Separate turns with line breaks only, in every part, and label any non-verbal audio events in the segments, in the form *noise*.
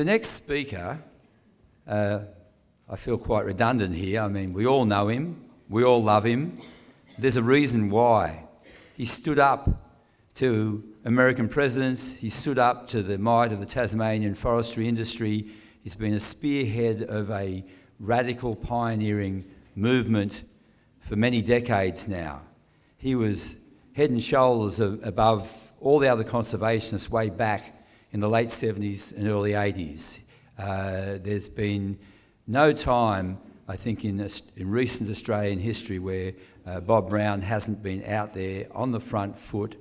The next speaker, uh, I feel quite redundant here. I mean, we all know him, we all love him. There's a reason why. He stood up to American presidents, he stood up to the might of the Tasmanian forestry industry. He's been a spearhead of a radical pioneering movement for many decades now. He was head and shoulders above all the other conservationists way back in the late 70s and early 80s. Uh, there's been no time, I think, in, in recent Australian history where uh, Bob Brown hasn't been out there on the front foot,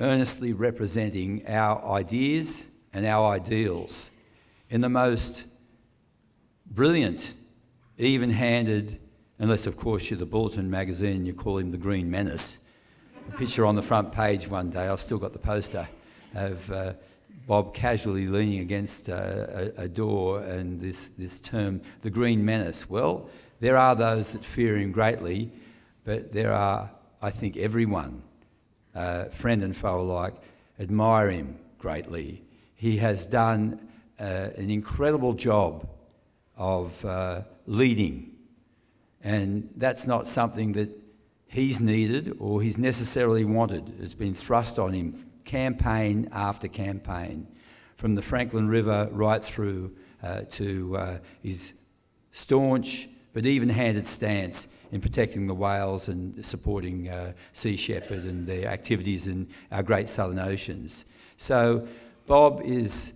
earnestly representing our ideas and our ideals in the most brilliant, even handed, unless, of course, you're the Bulletin magazine and you call him the Green Menace. A picture on the front page one day, I've still got the poster of. Uh, Bob casually leaning against uh, a, a, door and this, this term, the Green Menace. Well, there are those that fear him greatly, but there are, I think, everyone, uh, friend and foe alike, admire him greatly. He has done uh, an incredible job of uh, leading, and that's not something that he's needed or he's necessarily wanted. It's been thrust on him campaign after campaign, from the Franklin River right through uh, to uh, his staunch but even handed stance in protecting the whales and supporting uh, Sea Shepherd and their activities in our great southern oceans. So, Bob is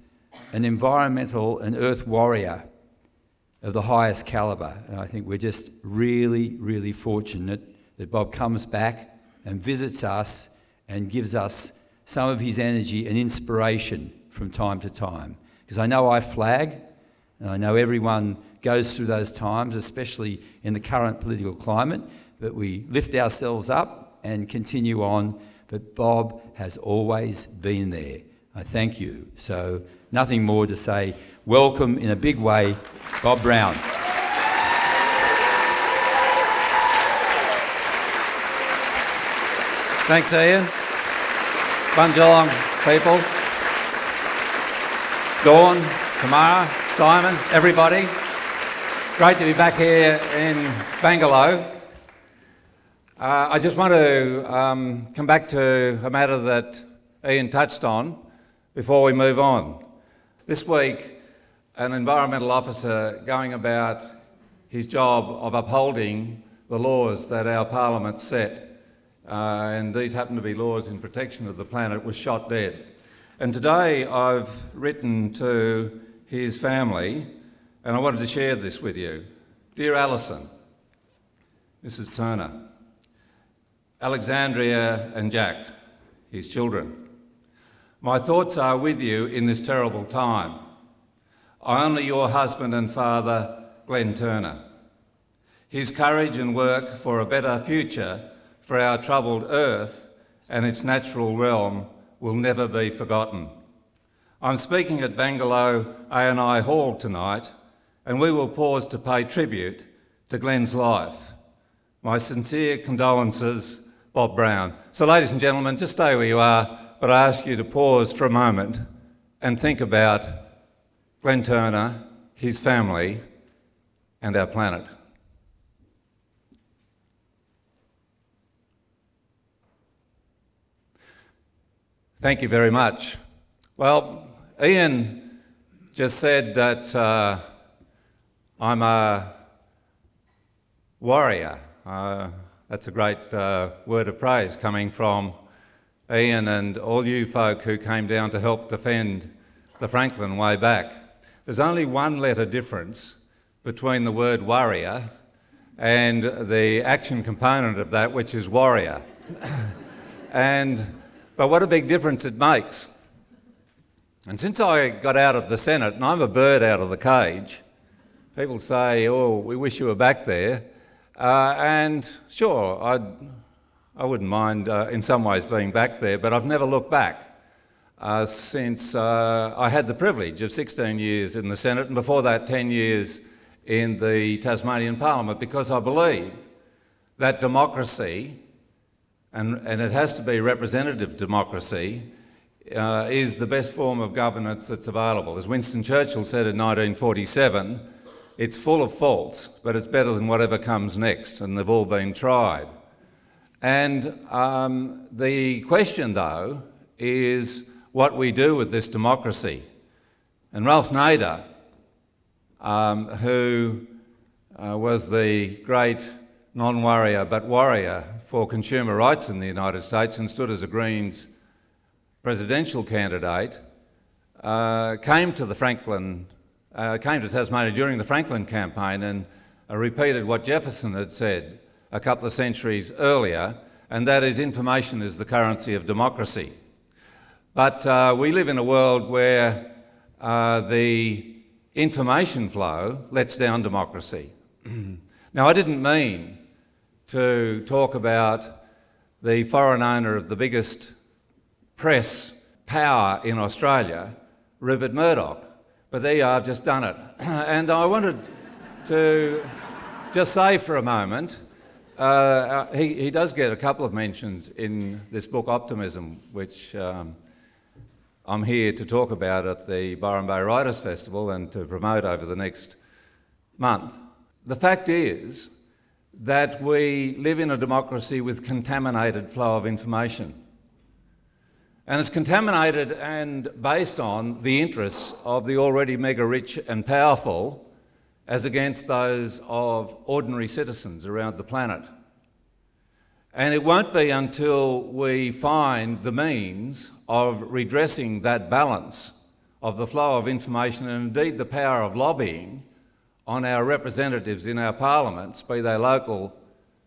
an environmental and earth warrior of the highest calibre. And I think we're just really, really fortunate that Bob comes back and visits us and gives us some of his energy and inspiration from time to time. Because I know I flag, and I know everyone goes through those times, especially in the current political climate, but we lift ourselves up and continue on. But Bob has always been there. I thank you. So, nothing more to say. Welcome in a big way, Bob Brown.
Thanks, Ian. Bundjalung people, Dawn, Tamara, Simon, everybody. Great to be back here in Bangalow. Uh, I just want to um, come back to a matter that Ian touched on before we move on. This week, an environmental officer going about his job of upholding the laws that our parliament set uh, and these happen to be laws in protection of the planet, was shot dead. And today I've written to his family, and I wanted to share this with you. Dear Alison, Mrs. Turner, Alexandria and Jack, his children, my thoughts are with you in this terrible time. I honour your husband and father, Glenn Turner. His courage and work for a better future for our troubled earth and its natural realm will never be forgotten. I'm speaking at Bangalow A&I Hall tonight, and we will pause to pay tribute to Glenn's life. My sincere condolences, Bob Brown. So, ladies and gentlemen, just stay where you are, but I ask you to pause for a moment and think about Glenn Turner, his family, and our planet. Thank you very much. Well, Ian just said that uh, I'm a warrior. Uh, that's a great uh, word of praise coming from Ian and all you folk who came down to help defend the Franklin way back. There's only one letter difference between the word warrior and the action component of that, which is warrior. *laughs* and but what a big difference it makes. And since I got out of the Senate, and I'm a bird out of the cage, people say, oh, we wish you were back there. Uh, and sure, I'd, I wouldn't mind uh, in some ways being back there, but I've never looked back. Uh, since uh, I had the privilege of 16 years in the Senate, and before that, 10 years in the Tasmanian Parliament, because I believe that democracy and, and it has to be representative democracy, uh, is the best form of governance that's available. As Winston Churchill said in 1947, it's full of faults, but it's better than whatever comes next, and they've all been tried. And um, the question, though, is what we do with this democracy. And Ralph Nader, um, who uh, was the great non warrior but warrior for consumer rights in the United States and stood as a Greens presidential candidate, uh, came to the Franklin, uh, came to Tasmania during the Franklin campaign and uh, repeated what Jefferson had said a couple of centuries earlier, and that is information is the currency of democracy. But uh, we live in a world where uh, the information flow lets down democracy. *clears throat* now, I didn't mean to talk about the foreign owner of the biggest press power in Australia, Rupert Murdoch. But there you are, I've just done it. *clears throat* and I wanted to just say for a moment uh, he, he does get a couple of mentions in this book, Optimism, which um, I'm here to talk about at the Byron Bay Writers Festival and to promote over the next month. The fact is that we live in a democracy with contaminated flow of information. And it's contaminated and based on the interests of the already mega rich and powerful as against those of ordinary citizens around the planet. And it won't be until we find the means of redressing that balance of the flow of information and indeed the power of lobbying on our representatives in our parliaments, be they local,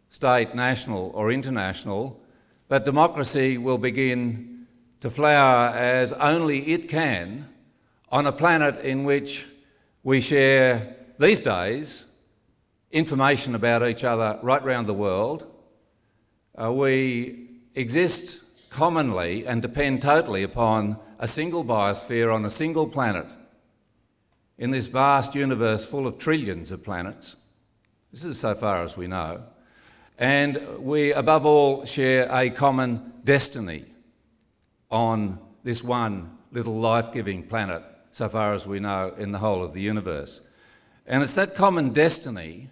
state, national, or international, that democracy will begin to flower as only it can on a planet in which we share these days information about each other right round the world. Uh, we exist commonly and depend totally upon a single biosphere on a single planet in this vast universe full of trillions of planets. This is so far as we know. And we, above all, share a common destiny on this one little life giving planet, so far as we know, in the whole of the universe. And it's that common destiny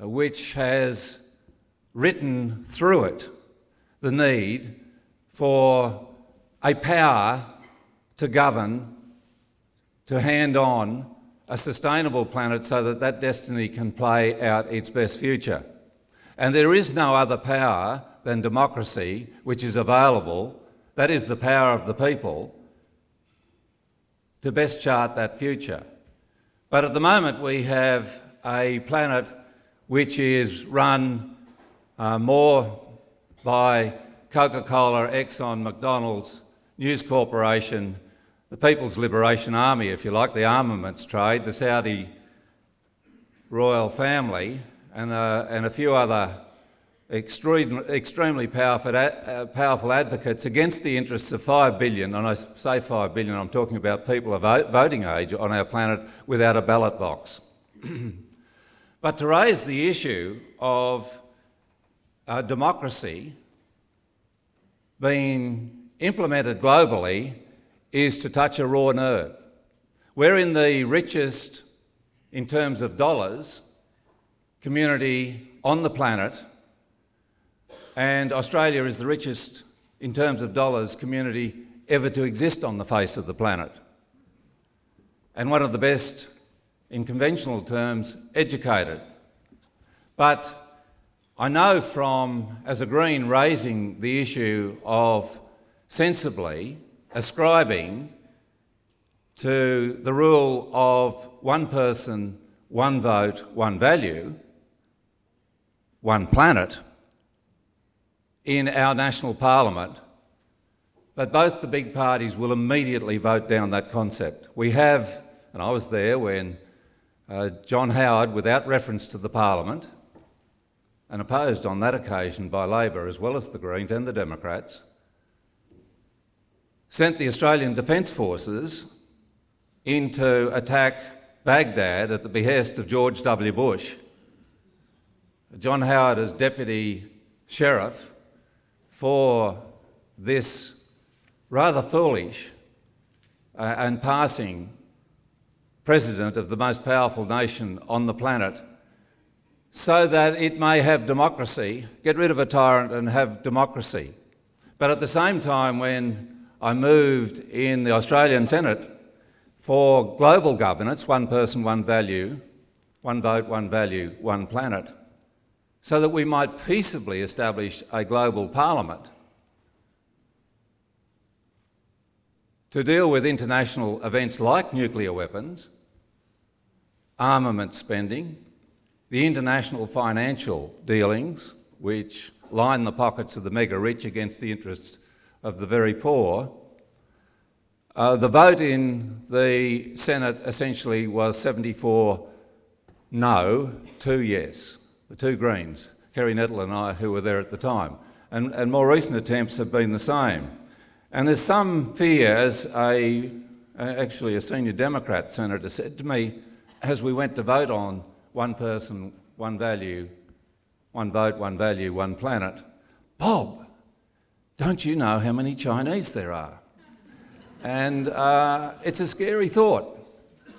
uh, which has written through it the need for a power to govern, to hand on a sustainable planet so that that destiny can play out its best future. And there is no other power than democracy which is available that is the power of the people to best chart that future. But at the moment, we have a planet which is run uh, more by Coca Cola, Exxon, McDonald's, News Corporation, the People's Liberation Army, if you like, the armaments trade, the Saudi royal family, and, uh, and a few other extremely powerful, uh, powerful advocates against the interests of 5 billion, and I say 5 billion, I'm talking about people of voting age on our planet without a ballot box. *clears throat* but to raise the issue of uh, democracy being implemented globally is to touch a raw nerve. We're in the richest, in terms of dollars, community on the planet and Australia is the richest, in terms of dollars, community ever to exist on the face of the planet. And one of the best, in conventional terms, educated. But I know from, as a Green, raising the issue of sensibly ascribing to the rule of one person, one vote, one value, one planet, in our national parliament that both the big parties will immediately vote down that concept. We have, and I was there when uh, John Howard, without reference to the parliament, and opposed on that occasion by Labor as well as the Greens and the Democrats, sent the Australian Defence Forces in to attack Baghdad at the behest of George W. Bush. John Howard, as Deputy Sheriff, for this rather foolish uh, and passing president of the most powerful nation on the planet so that it may have democracy, get rid of a tyrant and have democracy. But at the same time, when I moved in the Australian Senate for global governance, one person, one value, one vote, one value, one planet, so that we might peaceably establish a global parliament. To deal with international events like nuclear weapons, armament spending, the international financial dealings, which line the pockets of the mega rich against the interests of the very poor. Uh, the vote in the Senate essentially was 74 no, 2 yes, the two Greens, Kerry Nettle and I, who were there at the time. And, and more recent attempts have been the same. And there's some fear, as a, actually a senior Democrat senator said to me as we went to vote on one person, one value, one vote, one value, one planet, Bob, don't you know how many Chinese there are? And uh, it's a scary thought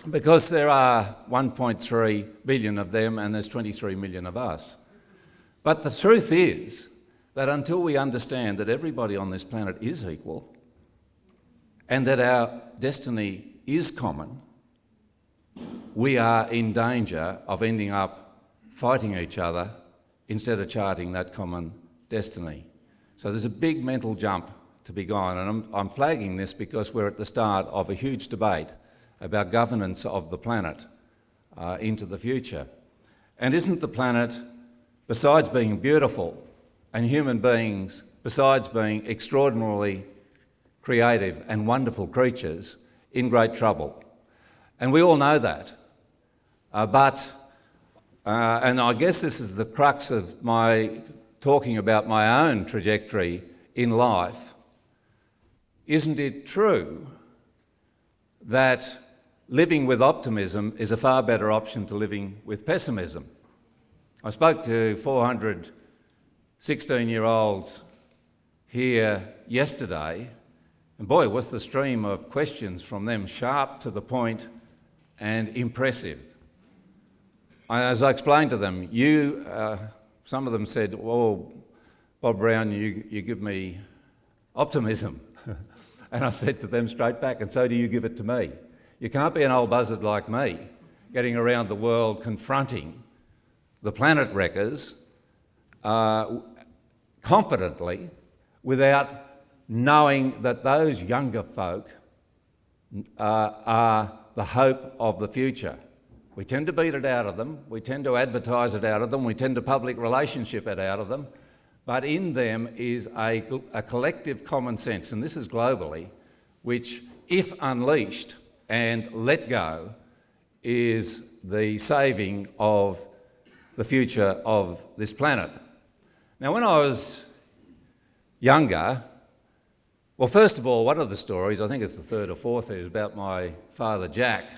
because there are 1.3 billion of them and there's 23 million of us. But the truth is that until we understand that everybody on this planet is equal and that our destiny is common, we are in danger of ending up fighting each other instead of charting that common destiny. So there's a big mental jump to be gone, and I'm, I'm, flagging this because we're at the start of a huge debate about governance of the planet uh, into the future. And isn't the planet, besides being beautiful, and human beings, besides being extraordinarily creative and wonderful creatures, in great trouble? And we all know that. Uh, but, uh, and I guess this is the crux of my talking about my own trajectory in life, isn't it true that living with optimism is a far better option to living with pessimism? I spoke to 400 16 year olds here yesterday, and boy, was the stream of questions from them sharp to the point and impressive. And As I explained to them, you, uh, some of them said, "Oh, Bob Brown, you, you give me optimism." *laughs* and I said to them straight back, and so do you give it to me. You can't be an old buzzard like me, getting around the world confronting the planet wreckers uh, confidently without knowing that those younger folk uh, are the hope of the future. We tend to beat it out of them, we tend to advertise it out of them, we tend to public relationship it out of them, but in them is a, a collective common sense, and this is globally, which, if unleashed and let go, is the saving of the future of this planet. Now, when I was younger, well, first of all, one of the stories, I think it's the third or fourth, is about my father Jack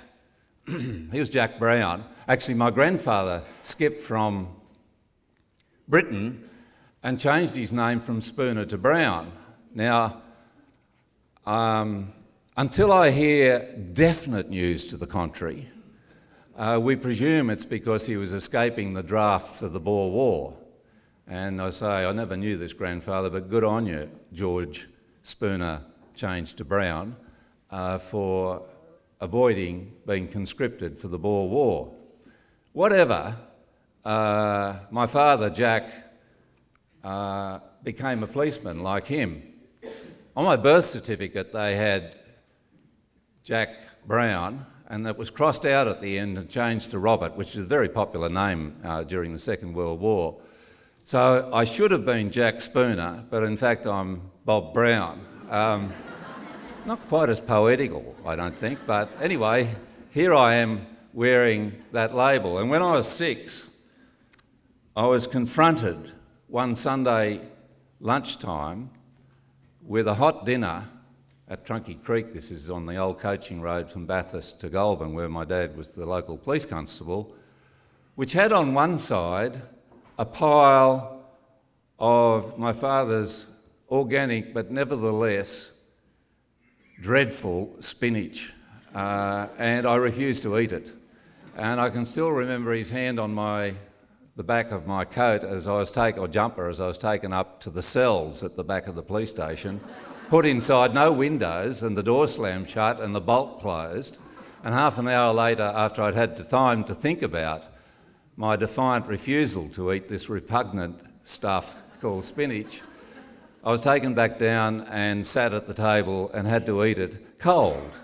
*clears throat* he was Jack Brown. Actually, my grandfather skipped from Britain and changed his name from Spooner to Brown. Now, um, until I hear definite news to the contrary, uh, we presume it's because he was escaping the draft for the Boer War. And I say, I never knew this grandfather, but good on you, George Spooner changed to Brown, uh, for avoiding being conscripted for the Boer War. Whatever, uh, my father, Jack, uh, became a policeman like him. On my birth certificate, they had Jack Brown, and it was crossed out at the end and changed to Robert, which is a very popular name uh, during the Second World War. So I should have been Jack Spooner, but in fact I'm Bob Brown. Um, not quite as poetical, I don't think, but anyway, here I am wearing that label. And when I was six, I was confronted one Sunday lunchtime with a hot dinner at Trunky Creek. This is on the old coaching road from Bathurst to Goulburn, where my dad was the local police constable, which had on one side a pile of my father's organic but nevertheless dreadful spinach, uh, and I refused to eat it. And I can still remember his hand on my the back of my coat as I was taken, or jumper, as I was taken up to the cells at the back of the police station, put inside, no windows, and the door slammed shut and the bolt closed. And half an hour later, after I'd had time to think about my defiant refusal to eat this repugnant stuff called spinach, I was taken back down and sat at the table and had to eat it cold.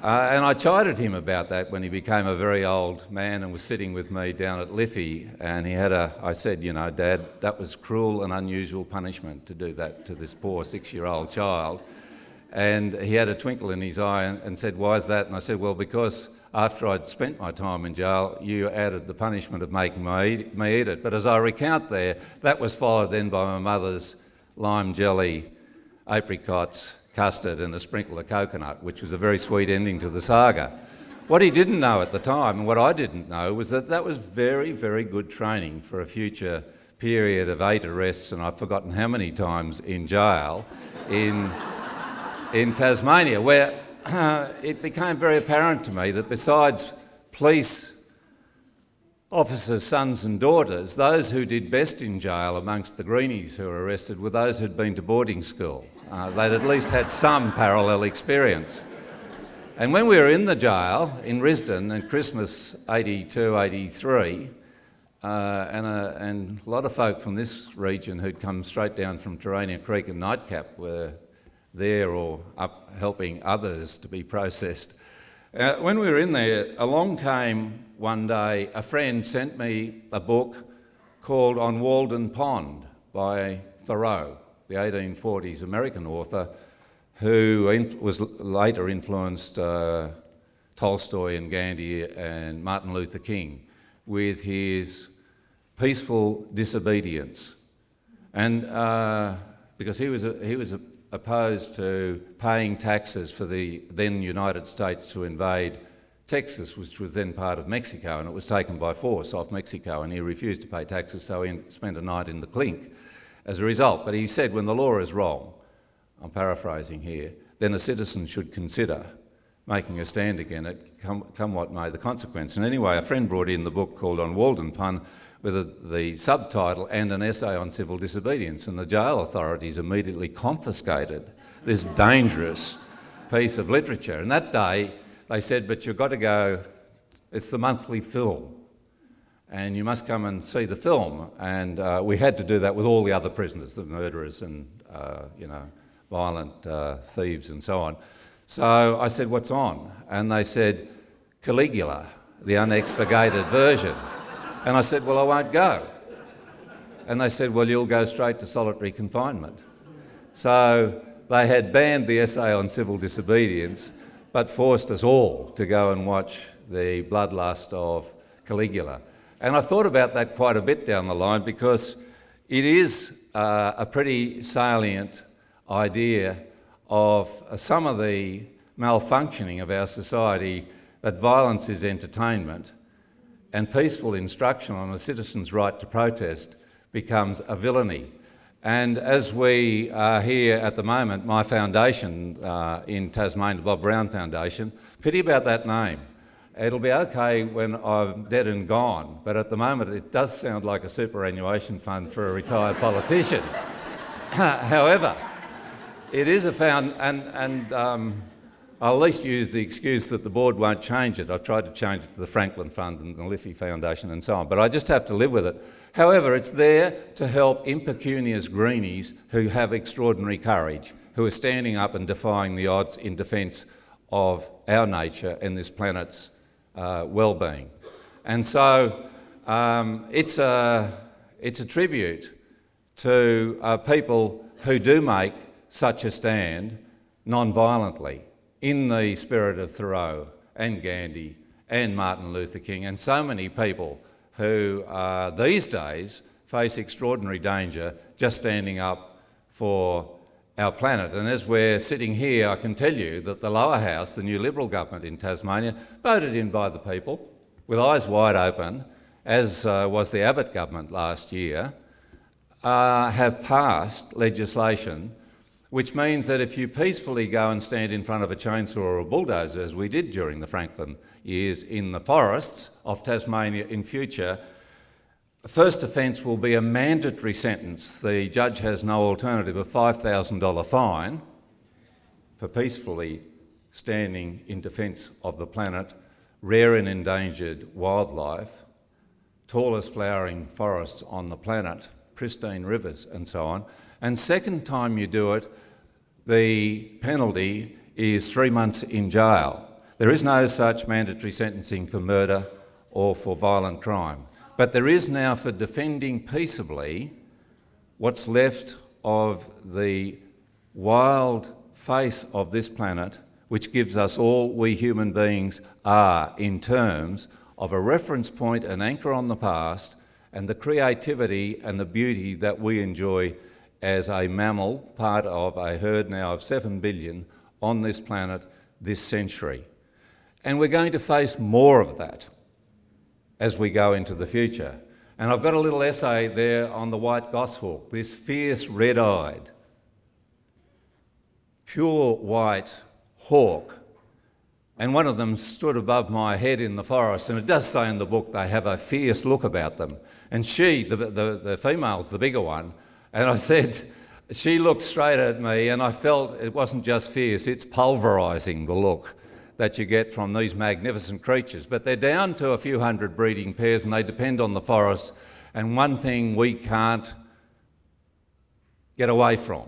Uh, and I chided him about that when he became a very old man and was sitting with me down at Liffey. And he had a, I said, you know, Dad, that was cruel and unusual punishment to do that to this poor six year old child. And he had a twinkle in his eye and, and said, Why is that? And I said, Well, because after I'd spent my time in jail, you added the punishment of making me me eat it. But as I recount there, that was followed then by my mother's lime jelly, apricots, custard, and a sprinkle of coconut, which was a very sweet ending to the saga. What he didn't know at the time, and what I didn't know, was that that was very, very good training for a future period of eight arrests, and I've forgotten how many times in jail in, *laughs* in Tasmania, where uh, *clears throat* it became very apparent to me that besides police officers' sons and daughters, those who did best in jail amongst the greenies who were arrested were those who'd been to boarding school. Uh, they'd at least had some parallel experience. And when we were in the jail in Risdon in Christmas 82, 83, uh, and, a, and, a, lot of folk from this region who'd come straight down from Terania Creek and Nightcap were there or up helping others to be processed. Uh, when we were in there, along came one day a friend sent me a book called On Walden Pond by Thoreau, the 1840s American author who inf- was later influenced uh, Tolstoy and Gandhi and Martin Luther King with his peaceful disobedience. And uh, because he was, a, he was a, opposed to paying taxes for the then United States to invade Texas, which was then part of Mexico, and it was taken by force off Mexico, and he refused to pay taxes, so he spent a night in the clink as a result. But he said, when the law is wrong, I'm paraphrasing here, then a citizen should consider making a stand again, come, come what may the consequence. And anyway, a friend brought in the book called On Walden Pond, with a, the subtitle and an essay on civil disobedience, and the jail authorities immediately confiscated this dangerous piece of literature. And that day they said, But you've got to go, it's the monthly film, and you must come and see the film. And uh, we had to do that with all the other prisoners, the murderers and, uh, you know, violent uh, thieves and so on. So I said, What's on? And they said, Caligula, the unexpurgated version. And I said, Well, I won't go. And they said, Well, you'll go straight to solitary confinement. So they had banned the essay on civil disobedience, but forced us all to go and watch the bloodlust of Caligula. And I've thought about that quite a bit down the line because it is uh, a pretty salient idea of some of the malfunctioning of our society that violence is entertainment and peaceful instruction on a citizen's right to protest becomes a villainy. And as we are here at the moment, my foundation uh, in Tasmania, the Bob Brown Foundation, pity about that name. It'll be okay when I'm dead and gone, but at the moment it does sound like a superannuation fund for a retired politician. *laughs* However, it is a found, and, and um, I'll at least use the excuse that the board won't change it. I've tried to change it to the Franklin Fund and the Liffey Foundation and so on, but I just have to live with it. However, it's there to help impecunious greenies who have extraordinary courage, who are standing up and defying the odds in defence of our nature and this planet's uh, well-being. And so um, it's, a, it's a tribute to uh, people who do make such a stand non-violently in the spirit of Thoreau and Gandhi and Martin Luther King and so many people who uh, these days face extraordinary danger just standing up for our planet. And as we're sitting here, I can tell you that the lower house, the new Liberal government in Tasmania, voted in by the people with eyes wide open, as uh, was the Abbott government last year, uh, have passed legislation which means that if you peacefully go and stand in front of a chainsaw or a bulldozer, as we did during the Franklin years in the forests of Tasmania in future, the first offence will be a mandatory sentence. The judge has no alternative, a $5,000 fine for peacefully standing in defence of the planet, rare and endangered wildlife, tallest flowering forests on the planet, pristine rivers, and so on. And second time you do it, the penalty is three months in jail. There is no such mandatory sentencing for murder or for violent crime. But there is now for defending peaceably what's left of the wild face of this planet, which gives us all we human beings are in terms of a reference point, an anchor on the past, and the creativity and the beauty that we enjoy as a mammal, part of a herd now of 7 billion on this planet this century. And we're going to face more of that as we go into the future. And I've got a little essay there on the white goshawk, this fierce red eyed, pure white hawk. And one of them stood above my head in the forest, and it does say in the book they have a fierce look about them. And she, the, the, the female's the bigger one, and I said, she looked straight at me, and I felt it wasn't just fierce, it's pulverising the look that you get from these magnificent creatures. But they're down to a few hundred breeding pairs and they depend on the forest. And one thing we can't get away from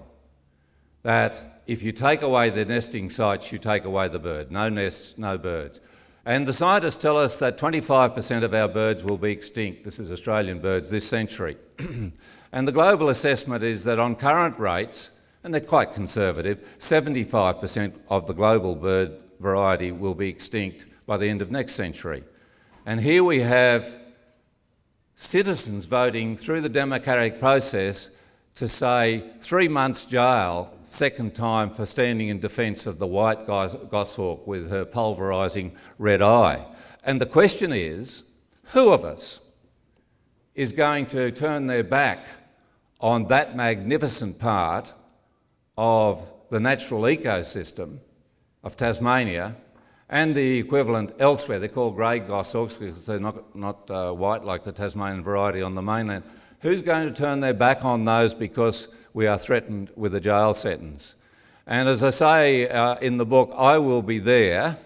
that if you take away the nesting sites, you take away the bird. No nests, no birds. And the scientists tell us that 25% of our birds will be extinct, this is Australian birds, this century. *clears throat* and the global assessment is that on current rates, and they're quite conservative, 75% of the global bird variety will be extinct by the end of next century. And here we have citizens voting through the democratic process to say three months jail, second time for standing in defence of the white goshawk with her pulverising red eye. And the question is who of us is going to turn their back on that magnificent part of the natural ecosystem of Tasmania and the equivalent elsewhere. They're called grey goshawks because they're not, not uh, white like the Tasmanian variety on the mainland. Who's going to turn their back on those because we are threatened with a jail sentence? And as I say uh, in the book, I will be there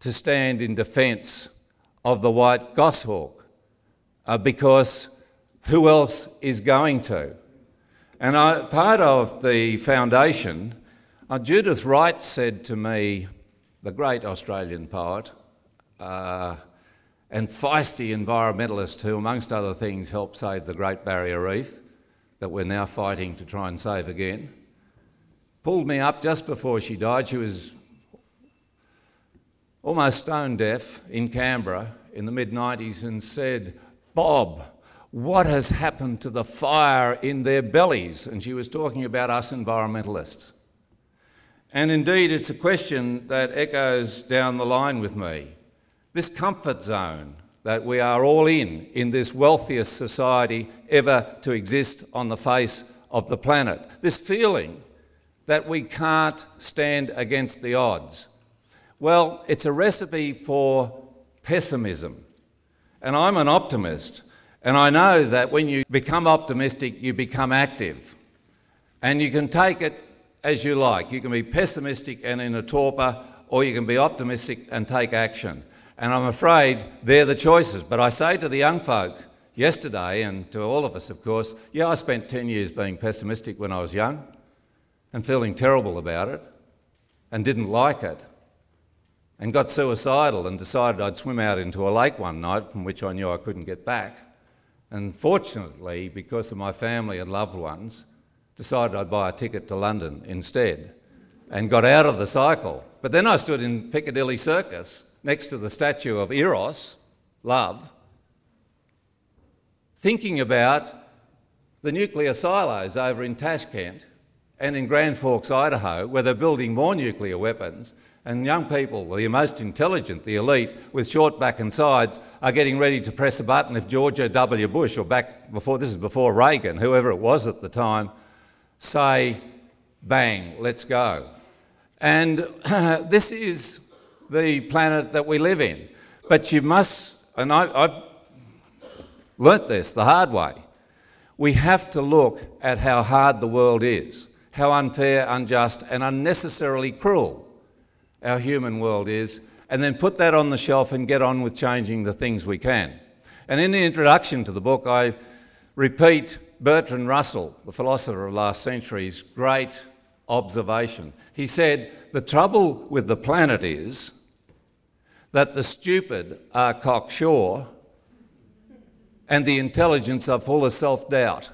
to stand in defence of the white goshawk uh, because who else is going to? And I, part of the foundation uh, Judith Wright said to me, the great Australian poet uh, and feisty environmentalist who, amongst other things, helped save the Great Barrier Reef that we're now fighting to try and save again, pulled me up just before she died. She was almost stone deaf in Canberra in the mid 90s and said, Bob, what has happened to the fire in their bellies? And she was talking about us environmentalists. And indeed, it's a question that echoes down the line with me. This comfort zone that we are all in, in this wealthiest society ever to exist on the face of the planet. This feeling that we can't stand against the odds. Well, it's a recipe for pessimism. And I'm an optimist. And I know that when you become optimistic, you become active. And you can take it as you like. You can be pessimistic and in a torpor, or you can be optimistic and take action. And I'm afraid they're the choices. But I say to the young folk yesterday, and to all of us, of course, yeah, I spent 10 years being pessimistic when I was young and feeling terrible about it and didn't like it and got suicidal and decided I'd swim out into a lake one night from which I knew I couldn't get back. And fortunately, because of my family and loved ones, decided I'd buy a ticket to London instead and got out of the cycle. But then I stood in Piccadilly Circus next to the statue of Eros, love, thinking about the nuclear silos over in Tashkent and in Grand Forks, Idaho, where they're building more nuclear weapons. And young people, the most intelligent, the elite, with short back and sides, are getting ready to press a button if George W. Bush, or back before, this is before Reagan, whoever it was at the time, say, bang, let's go. And *clears throat* this is the planet that we live in. But you must, and I, I've learnt this the hard way, we have to look at how hard the world is, how unfair, unjust, and unnecessarily cruel our human world is, and then put that on the shelf and get on with changing the things we can. And in the introduction to the book, I repeat Bertrand Russell, the philosopher of last century's great observation. He said, The trouble with the planet is that the stupid are cocksure and the intelligence are full of self doubt.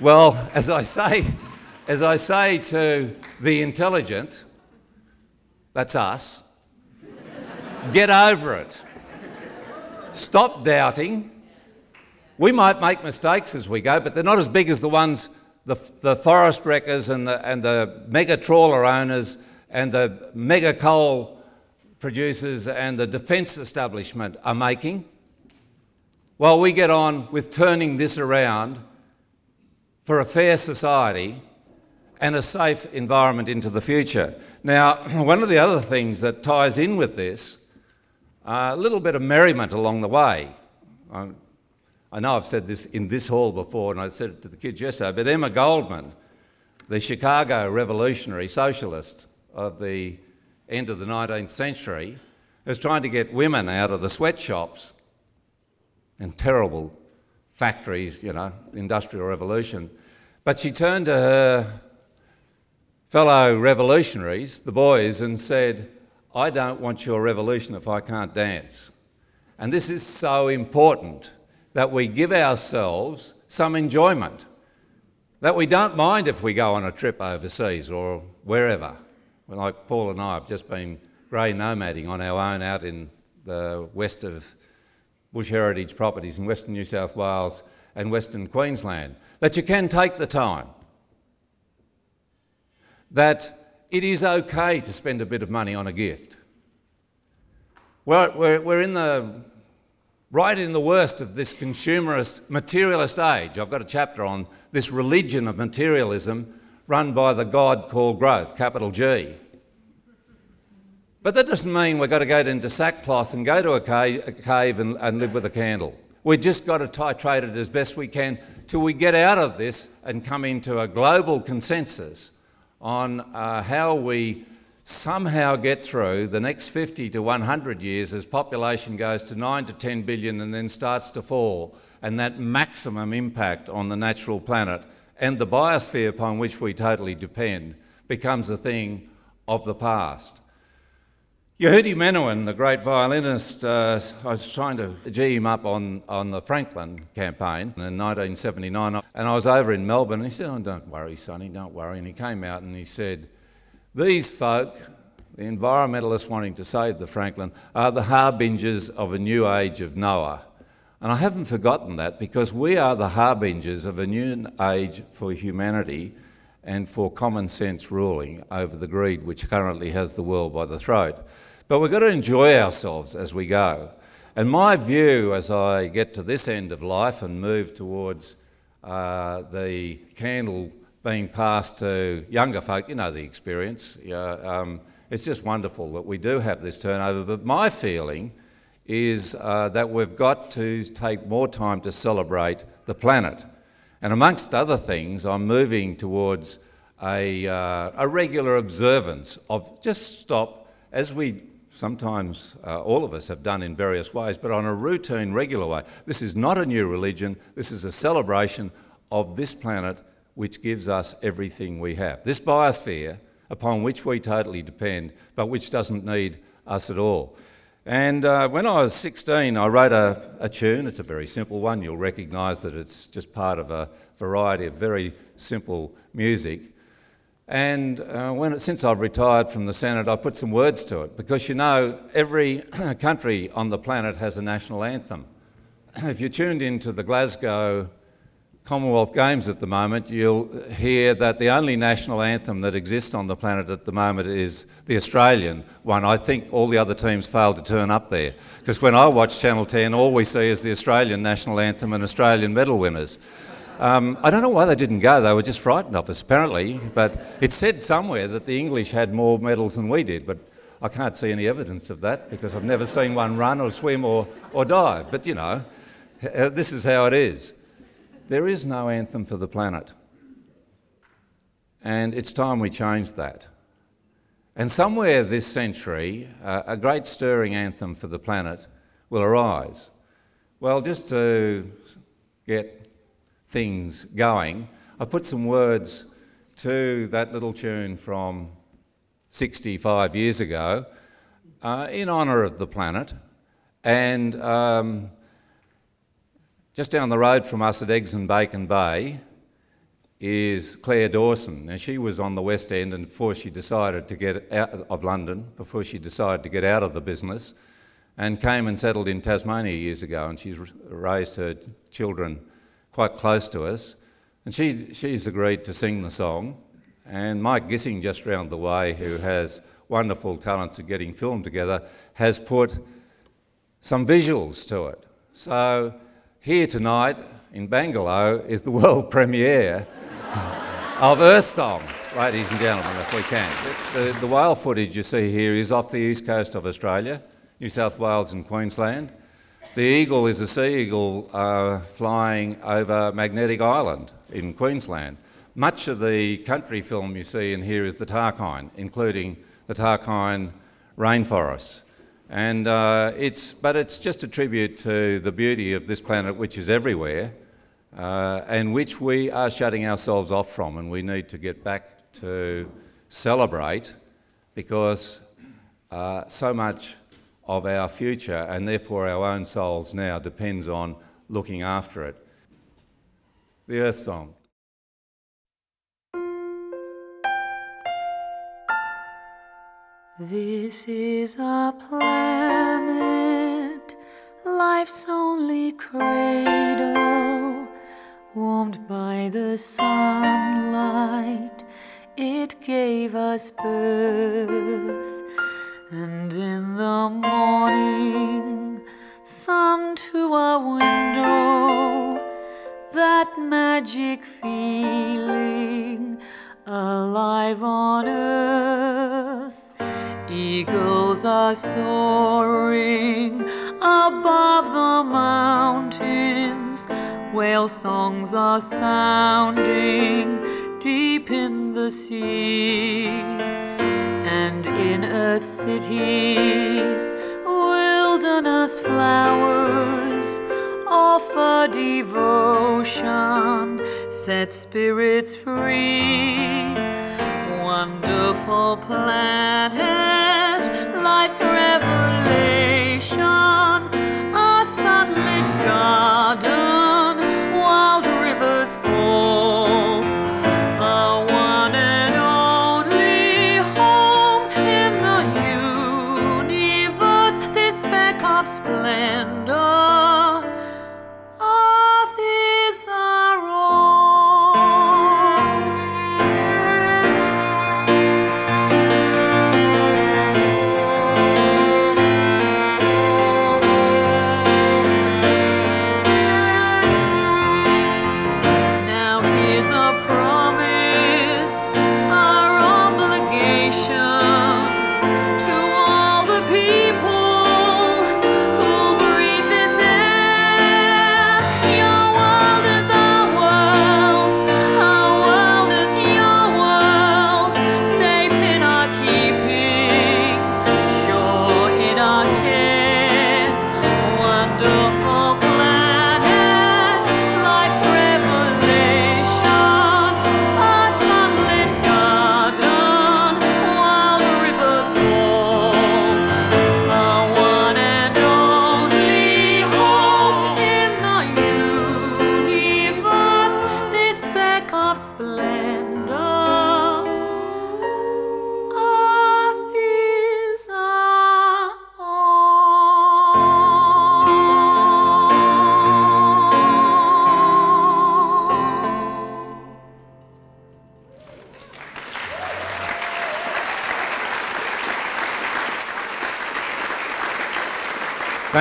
well, as I say, as I say to the intelligent, that's us, get over it. Stop doubting. We might make mistakes as we go, but they're not as big as the ones the, the forest wreckers and the, and the mega trawler owners and the mega coal producers and the defence establishment are making, while we get on with turning this around for a fair society and a safe environment into the future. Now, *clears throat* one of the other things that ties in with this, uh, a little bit of merriment along the way. I, I know I've said this in this hall before, and I said it to the kids yesterday, but Emma Goldman, the Chicago revolutionary socialist of the end of the 19th century, was trying to get women out of the sweatshops and terrible factories, you know, industrial revolution. But she turned to her fellow revolutionaries, the boys, and said, I don't want your revolution if I can't dance. And this is so important that we give ourselves some enjoyment, that we don't mind if we go on a trip overseas or wherever like Paul and I have just been grey nomading on our own out in the west of Bush Heritage properties in Western New South Wales and Western Queensland, that you can take the time, that it is okay to spend a bit of money on a gift. We're, we're, we're in the, right in the worst of this consumerist, materialist age. I've got a chapter on this religion of materialism run by the God called growth, capital G. But that doesn't mean we've got to go into sackcloth and go to a cave, a cave and, and live with a candle. We've just got to titrate it as best we can till we get out of this and come into a global consensus on uh, how we somehow get through the next 50 to 100 years as population goes to 9 to 10 billion and then starts to fall, and that maximum impact on the natural planet and the biosphere upon which we totally depend becomes a thing of the past. Yehudi Menuhin, the great violinist, uh, I was trying to G him up on, on the Franklin campaign in 1979, and I was over in Melbourne, and he said, oh, don't worry, Sonny, don't worry. And he came out and he said, these folk, the environmentalists wanting to save the Franklin, are the harbingers of a new age of Noah. And I haven't forgotten that because we are the harbingers of a new age for humanity and for common sense ruling over the greed which currently has the world by the throat. But we've got to enjoy ourselves as we go. And my view as I get to this end of life and move towards uh, the candle being passed to younger folk, you know the experience. Um, it's just wonderful that we do have this turnover. But my feeling is uh, that we've got to take more time to celebrate the planet. And amongst other things, I'm moving towards a, uh, a regular observance of just stop as we sometimes uh, all of us have done in various ways, but on a routine, regular way. This is not a new religion, this is a celebration of this planet which gives us everything we have. This biosphere upon which we totally depend, but which doesn't need us at all. And uh, when I was 16, I wrote a, a tune. It's a very simple one. You'll recognise that it's just part of a variety of very simple music. And uh, when since I've retired from the Senate, I put some words to it because you know, every *clears throat* country on the planet has a national anthem. *clears throat* If you're tuned into the Glasgow Commonwealth Games at the moment, you'll hear that the only national anthem that exists on the planet at the moment is the Australian one. I think all the other teams failed to turn up there because when I watch Channel 10, all we see is the Australian national anthem and Australian medal winners. Um, I don't know why they didn't go. They were just frightened of us, apparently. But it said somewhere that the English had more medals than we did. But I can't see any evidence of that because I've never seen one run or swim or, or dive. But you know, this is how it is. There is no anthem for the planet. And it's time we changed that. And somewhere this century, uh, a great stirring anthem for the planet will arise. Well, just to get things going, I put some words to that little tune from 65 years ago uh, in honour of the planet. And um, just down the road from us at Eggs and Bacon Bay is Claire Dawson. Now, she was on the West End and before she decided to get out of London, before she decided to get out of the business, and came and settled in Tasmania years ago. And she's raised her children quite close to us. And she, she's agreed to sing the song. And Mike Gissing, just round the way, who has wonderful talents at getting film together, has put some visuals to it. So here tonight in Bangalow is the world *laughs* premiere *laughs* of Earth Song, ladies and gentlemen, if we can. The, the, whale footage you see here is off the east coast of Australia, New South Wales and Queensland. The eagle is a sea eagle uh, flying over Magnetic Island in Queensland. Much of the country film you see in here is the Tarkine, including the Tarkine rainforests. And uh, it's, but it's just a tribute to the beauty of this planet, which is everywhere, uh, and which we are shutting ourselves off from, and we need to get back to celebrate because uh, so much of our future and therefore our own souls now depends on looking after it. The Earth Song.
This is a planet, life's only cradle, warmed by the sunlight, it gave us birth. And in the morning, sun to our window, that magic feeling alive on earth. Eagles are soaring above the mountains, whale songs are sounding deep in the sea. In earth's cities, wilderness flowers offer devotion, set spirits free. Wonderful planet, life's revelation, a sunlit garden,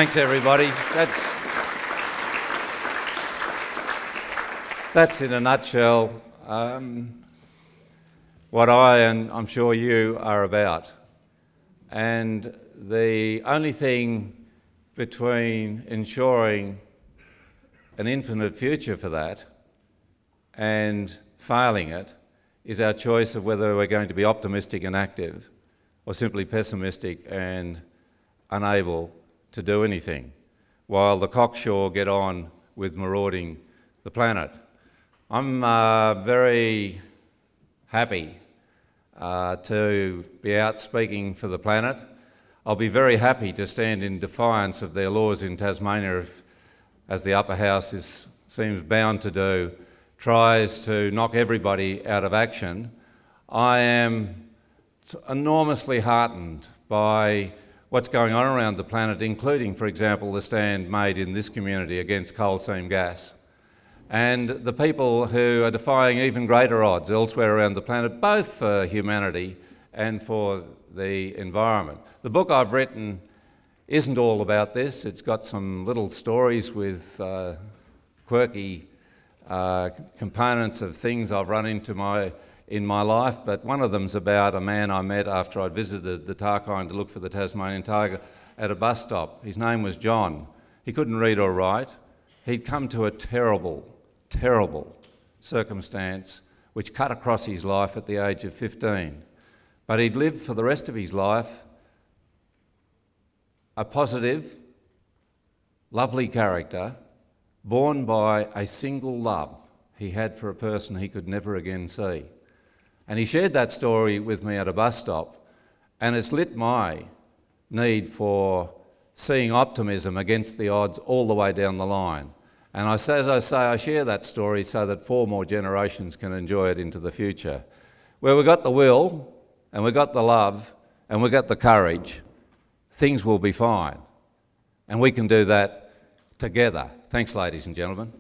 Thanks, everybody. That's, that's in a nutshell um, what I and I'm sure you are about. And the only thing between ensuring an infinite future for that and failing it is our choice of whether we're going to be optimistic and active or simply pessimistic and unable to do anything, while the cocksure get on with marauding the planet. I'm uh, very happy uh, to be out speaking for the planet. I'll be very happy to stand in defiance of their laws in Tasmania, if, as the upper house is, seems bound to do, tries to knock everybody out of action. I am enormously heartened by what's going on around the planet, including, for example, the stand made in this community against coal seam gas. And the people who are defying even greater odds elsewhere around the planet, both for humanity and for the environment. The book I've written isn't all about this. It's got some little stories with uh, quirky uh, components of things I've run into my in my life, but one of them's about a man I met after I'd visited the Tarkine to look for the Tasmanian tiger at a bus stop. His name was John. He couldn't read or write. He'd come to a terrible, terrible circumstance which cut across his life at the age of 15. But he'd lived for the rest of his life a positive, lovely character, born by a single love he had for a person he could never again see. And he shared that story with me at a bus stop, and it's lit my need for seeing optimism against the odds all the way down the line. And I, as I say, I share that story so that four more generations can enjoy it into the future. Where we've got the will, and we've got the love, and we've got the courage, things will be fine. And we can do that together. Thanks, ladies and gentlemen.